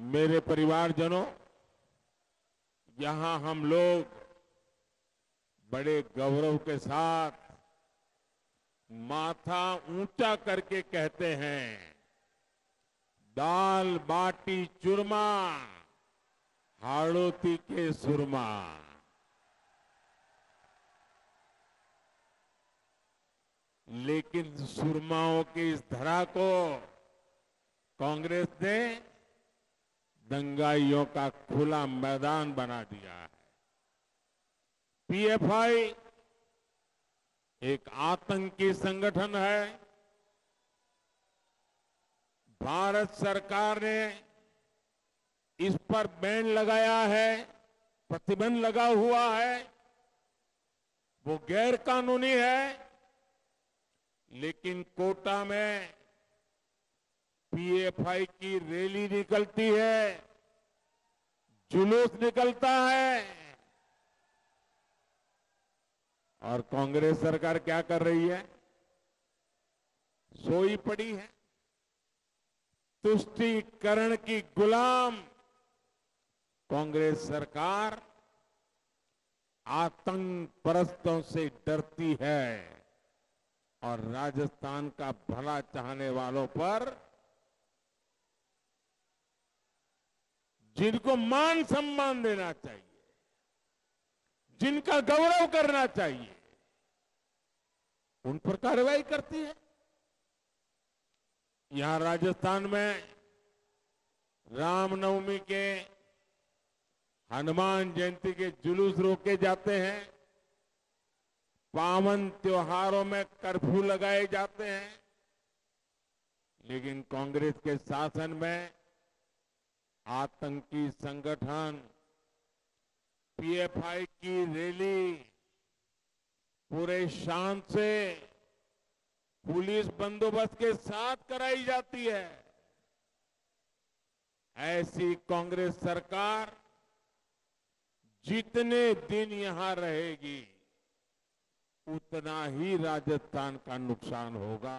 मेरे परिवारजनों, यहाँ हम लोग बड़े गौरव के साथ माथा ऊँचा करके कहते हैं, दाल बाटी चूरमा, हाड़ोती के सुरमा। लेकिन सुरमाओं की इस धरा को कांग्रेस ने दंगाइयों का खुला मैदान बना दिया है। पीएफआई एक आतंकी संगठन है। भारत सरकार ने इस पर बैन लगाया है, प्रतिबंध लगा हुआ है। वो गैर कानूनी है, लेकिन कोटा में पीएफआई की रैली निकलती है, जुलूस निकलता है। और कांग्रेस सरकार क्या कर रही है? सोई पड़ी है। तुष्टिकरण की गुलाम कांग्रेस सरकार आतंक परस्तों से डरती है और राजस्थान का भला चाहने वालों पर जिनको मान सम्मान देना चाहिए, जिनका गौरव करना चाहिए, उन पर कार्रवाई करती है। यहाँ राजस्थान में रामनवमी के हनुमान जयंती के जुलूस रोके जाते हैं। पावन त्योहारों में कर्फ्यू लगाए जाते हैं। लेकिन कांग्रेस के शासन में आतंकी संगठन, पीएफआई की रैली, पूरे शान से पुलिस बंदोबस्त के साथ कराई जाती है। ऐसी कांग्रेस सरकार जितने दिन यहाँ रहेगी, उतना ही राजस्थान का नुकसान होगा।